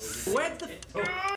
What the?